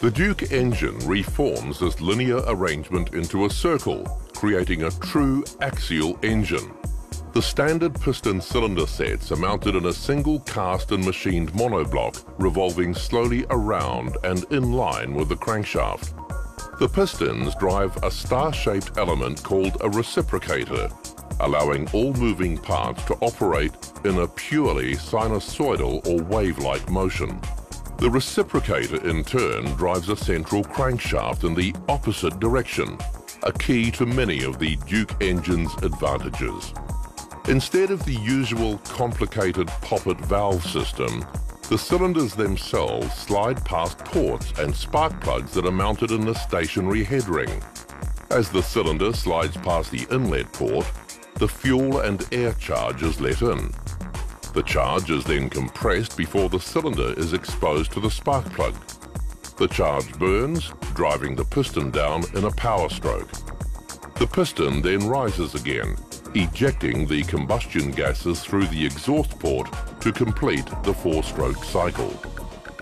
The Duke engine reforms this linear arrangement into a circle, creating a true axial engine. The standard piston cylinder sets are mounted in a single cast and machined monoblock, revolving slowly around and in line with the crankshaft. The pistons drive a star-shaped element called a reciprocator, allowing all moving parts to operate in a purely sinusoidal or wave-like motion. The reciprocator in turn drives a central crankshaft in the opposite direction, a key to many of the Duke engine's advantages. Instead of the usual complicated poppet valve system, the cylinders themselves slide past ports and spark plugs that are mounted in the stationary head ring. As the cylinder slides past the inlet port, the fuel and air charge is let in. The charge is then compressed before the cylinder is exposed to the spark plug. The charge burns, driving the piston down in a power stroke. The piston then rises again, ejecting the combustion gases through the exhaust port to complete the four-stroke cycle.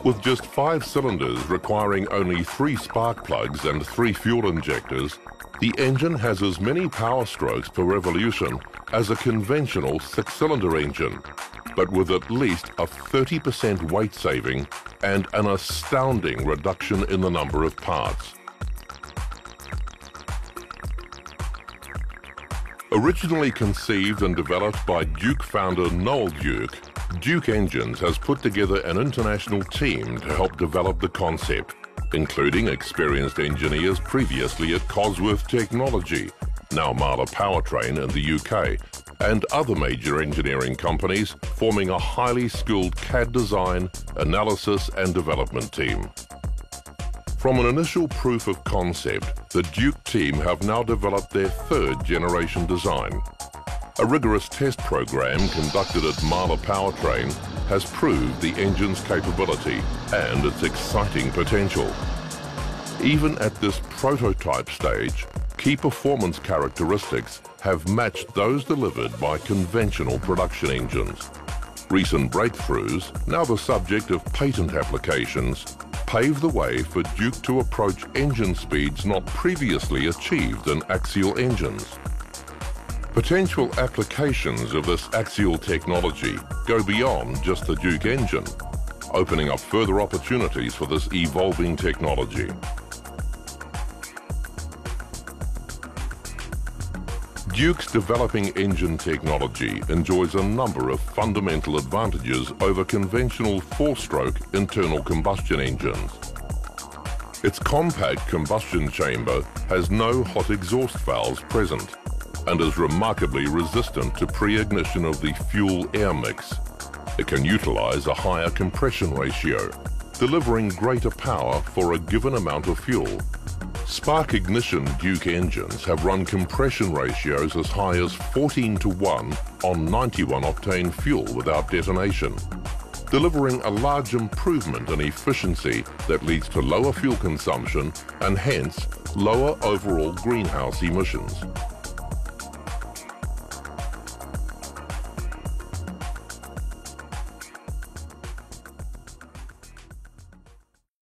With just five cylinders requiring only three spark plugs and three fuel injectors, the engine has as many power strokes per revolution as a conventional six-cylinder engine, but with at least a 30% weight saving and an astounding reduction in the number of parts. Originally conceived and developed by Duke founder Noel Duke, Duke Engines has put together an international team to help develop the concept, including experienced engineers previously at Cosworth Technology, now MAHLE Powertrain in the UK, and other major engineering companies forming a highly skilled CAD design, analysis and development team. From an initial proof of concept, the Duke team have now developed their third generation design. A rigorous test program conducted at MAHLE Powertrain has proved the engine's capability and its exciting potential. Even at this prototype stage, key performance characteristics have matched those delivered by conventional production engines. Recent breakthroughs, now the subject of patent applications, pave the way for Duke to approach engine speeds not previously achieved in axial engines. Potential applications of this axial technology go beyond just the Duke engine, opening up further opportunities for this evolving technology. Duke's developing engine technology enjoys a number of fundamental advantages over conventional four-stroke internal combustion engines. Its compact combustion chamber has no hot exhaust valves present and is remarkably resistant to pre-ignition of the fuel-air mix. It can utilize a higher compression ratio, delivering greater power for a given amount of fuel Spark ignition Duke engines have run compression ratios as high as 14 to 1 on 91 octane fuel without detonation, delivering a large improvement in efficiency that leads to lower fuel consumption and hence lower overall greenhouse emissions.